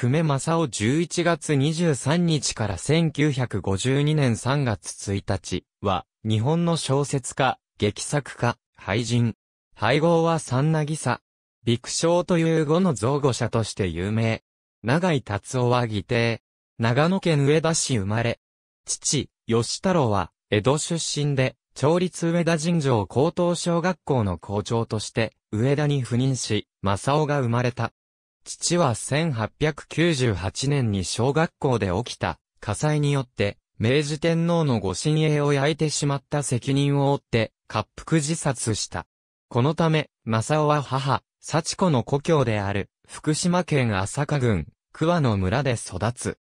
久米正夫11月23日から1952年3月1日は、日本の小説家、劇作家、俳人。配合は三なぎさ。陸将という語の造語者として有名。長井達夫は義弟。長野県上田市生まれ。父、吉太郎は、江戸出身で、町立上田尋常高等小学校の校長として、上田に赴任し、正夫が生まれた。父は1898年に小学校で起きた火災によって、明治天皇のご親衛を焼いてしまった責任を負って、滑腹自殺した。このため、正夫は母、幸子の故郷である、福島県朝霞郡、桑野村で育つ。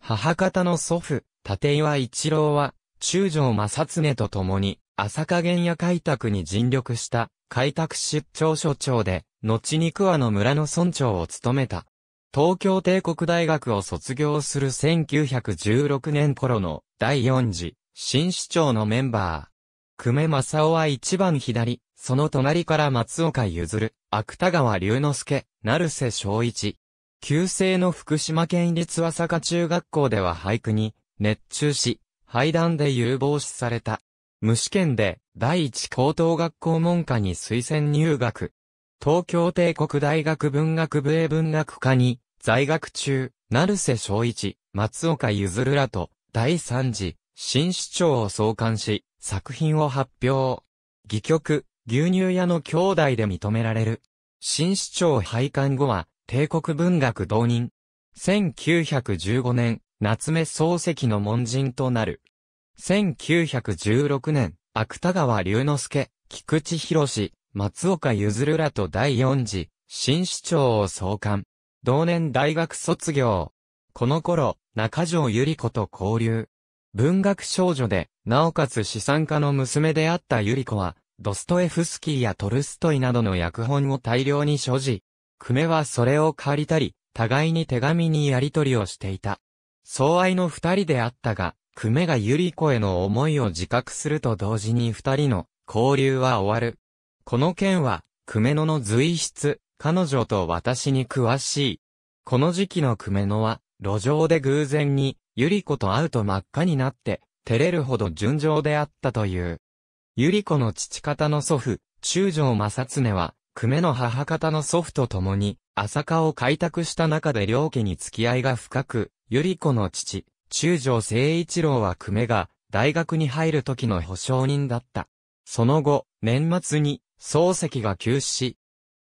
母方の祖父、立岩一郎は、中条正常と共に、朝霞原野開拓に尽力した、開拓出張所長で、後に桑野村の村長を務めた。東京帝国大学を卒業する1916年頃の第4次新市長のメンバー。久米正夫は一番左、その隣から松岡譲、芥川龍之介、成瀬正一。旧制の福島県立朝霞中学校では俳句に熱中し、廃談で有望視された。無試験で第一高等学校文科に推薦入学。東京帝国大学文学部英文学科に在学中、成瀬正一、松岡譲らと第三次新市長を創刊し、作品を発表。戯曲、牛乳屋の兄弟で認められる。新市長廃刊後は、帝国文学同人。1915年、夏目漱石の門人となる。1916年、芥川龍之介、菊池博士、松岡譲らと第4次、新市長を創刊。同年大学卒業。この頃、中条ゆり子と交流。文学少女で、なおかつ資産家の娘であったゆり子は、ドストエフスキーやトルストイなどの訳本を大量に所持。久米はそれを借りたり、互いに手紙にやり取りをしていた。相愛の二人であったが、久米がゆり子への思いを自覚すると同時に二人の交流は終わる。この件は、久米野の随筆、彼女と私に詳しい。この時期の久米野は、路上で偶然に、ゆり子と会うと真っ赤になって、照れるほど純情であったという。ゆり子の父方の祖父、中条正常は、久米の母方の祖父と共に、朝霞を開拓した中で両家に付き合いが深く、ゆり子の父、中条聖一郎は久米が、大学に入る時の保証人だった。その後、年末に、漱石が急死。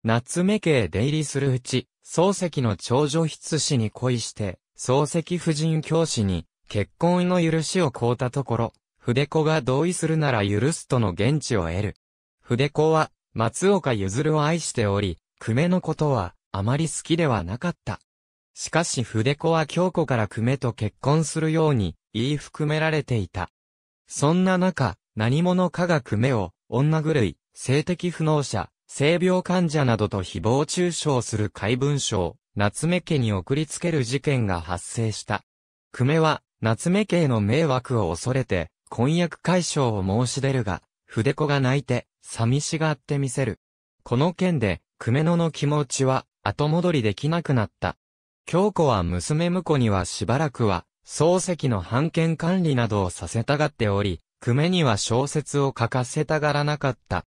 夏目家へ出入りするうち、漱石の長女筆子に恋して、漱石夫人教師に結婚の許しを請うたところ、筆子が同意するなら許すとの言地を得る。筆子は松岡譲を愛しており、久米のことはあまり好きではなかった。しかし筆子は京子から久米と結婚するように言い含められていた。そんな中、何者かが久米を女狂い、性的不能者、性病患者などと誹謗中傷する怪文書を夏目家に送りつける事件が発生した。久米は夏目家への迷惑を恐れて婚約解消を申し出るが、筆子が泣いて寂しがってみせる。この件で久米野の気持ちは後戻りできなくなった。京子は娘婿にはしばらくは漱石の判権管理などをさせたがっており、久米には小説を書かせたがらなかった。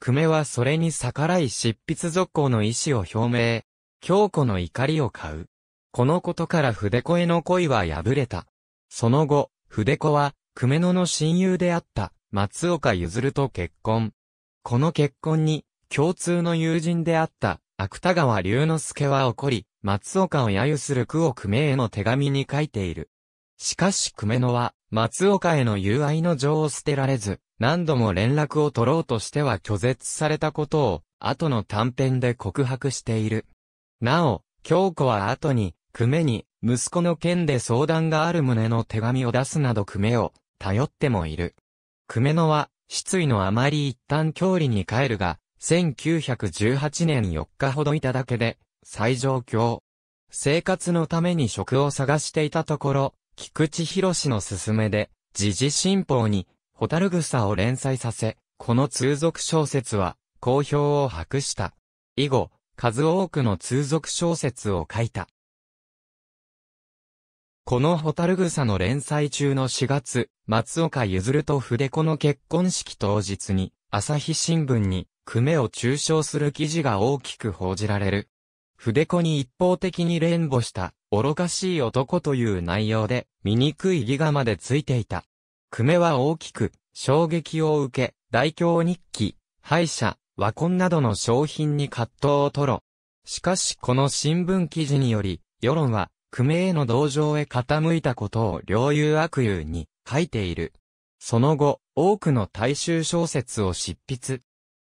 久米はそれに逆らい執筆続行の意思を表明。京子の怒りを買う。このことから筆子への恋は破れた。その後、筆子は、久米野の親友であった松岡譲と結婚。この結婚に、共通の友人であった芥川龍之介は怒り、松岡を揶揄する句を久米への手紙に書いている。しかし久米野は、松岡への友愛の情を捨てられず、何度も連絡を取ろうとしては拒絶されたことを、後の短編で告白している。なお、京子は後に、久米に、息子の件で相談がある旨の手紙を出すなど久米を、頼ってもいる。久米野は、失意のあまり一旦郷里に帰るが、1918年4日ほどいただけで、再上京。生活のために職を探していたところ、菊池博士の勧めで、時事新報に、ホタル草を連載させ、この通俗小説は、好評を博した。以後、数多くの通俗小説を書いた。このホタルグサの連載中の4月、松岡譲と筆子の結婚式当日に、朝日新聞に、久米を中傷する記事が大きく報じられる。筆子に一方的に連母した、愚かしい男という内容で、醜い義がまでついていた。久米は大きく、衝撃を受け、大京日記、敗者、和婚などの商品に葛藤を吐露。しかしこの新聞記事により、世論は、久米への同情へ傾いたことを両友悪友に書いている。その後、多くの大衆小説を執筆。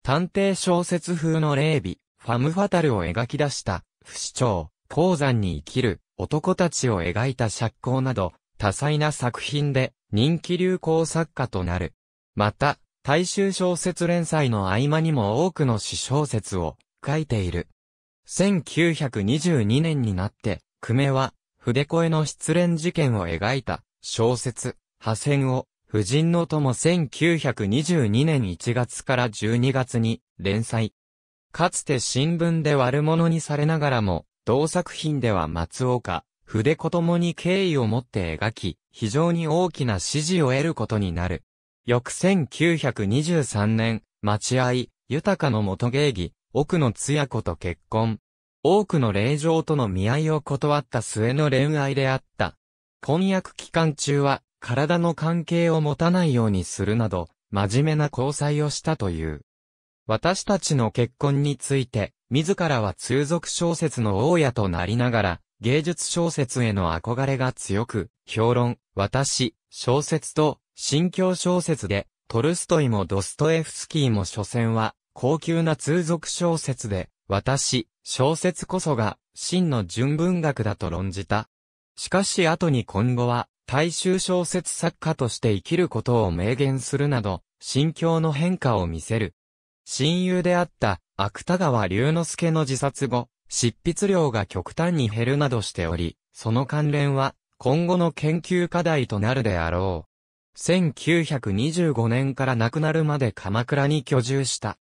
探偵小説風の霊美、ファムファタルを描き出した、不死鳥、鉱山に生きる男たちを描いた釈光など、多彩な作品で人気流行作家となる。また、大衆小説連載の合間にも多くの詩小説を書いている。1922年になって、久米は、筆子への失恋事件を描いた小説、破線を、婦人の友1922年1月から12月に連載。かつて新聞で悪者にされながらも、同作品では松岡、筆子ともに敬意を持って描き、非常に大きな支持を得ることになる。翌1923年、待合、豊の元芸妓、奥の津屋子と結婚。多くの霊場との見合いを断った末の恋愛であった。婚約期間中は、体の関係を持たないようにするなど、真面目な交際をしたという。私たちの結婚について、自らは通俗小説の大家となりながら、芸術小説への憧れが強く、評論、私、小説と、新教小説で、トルストイもドストエフスキーも所詮は、高級な通俗小説で、私、小説こそが、真の純文学だと論じた。しかし後に今後は、大衆小説作家として生きることを明言するなど、心境の変化を見せる。親友であった芥川龍之介の自殺後、執筆量が極端に減るなどしており、その関連は今後の研究課題となるであろう。1925年から亡くなるまで鎌倉に居住した。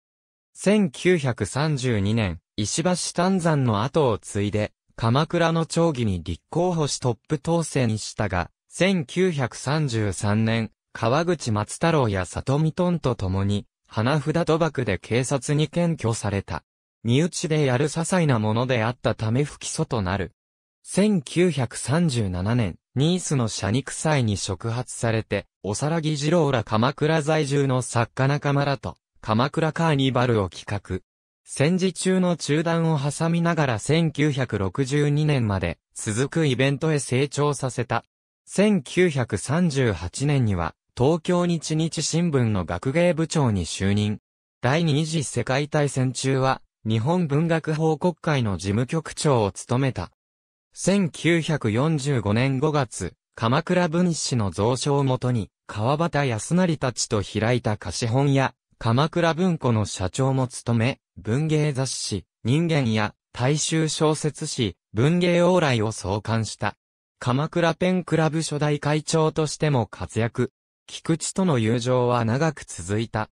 1932年、石橋丹山の後を継いで、鎌倉の町議に立候補しトップ当選したが、1933年、川口松太郎や里見トンと共に、花札賭博で警察に検挙された。身内でやる些細なものであったため不起訴となる。1937年、ニースの社肉祭に触発されて、おさらぎ二郎ら鎌倉在住の作家仲間らと、鎌倉カーニバルを企画。戦時中の中断を挟みながら1962年まで続くイベントへ成長させた。1938年には東京日日新聞の学芸部長に就任。第二次世界大戦中は日本文学報告会の事務局長を務めた。1945年5月、鎌倉文史の蔵書をもとに川端康成たちと開いた貸本屋、鎌倉文庫の社長も務め、文芸雑誌、人間や大衆小説誌、文芸往来を創刊した。鎌倉ペンクラブ初代会長としても活躍。菊池との友情は長く続いた。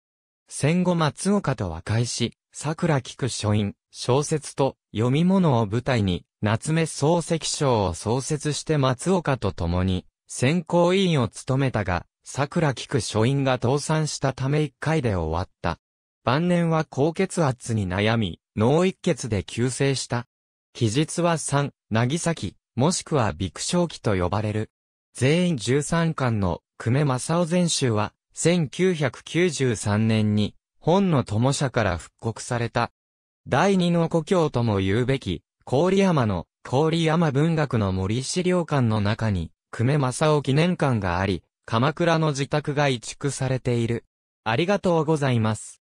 戦後松岡と和解し、桜菊書院、小説と読み物を舞台に、夏目漱石賞を創設して松岡と共に、選考委員を務めたが、桜菊書院が倒産したため一回で終わった。晩年は高血圧に悩み、脳一血で急逝した。期日は3、なぎさき、もしくはビクショウ期と呼ばれる。全員13巻の久米正夫全集は、1993年に、本の友社から復刻された。第二の故郷とも言うべき、郡山の、郡山文学の森資料館の中に、久米正夫記念館があり、鎌倉の自宅が移築されている。ありがとうございます。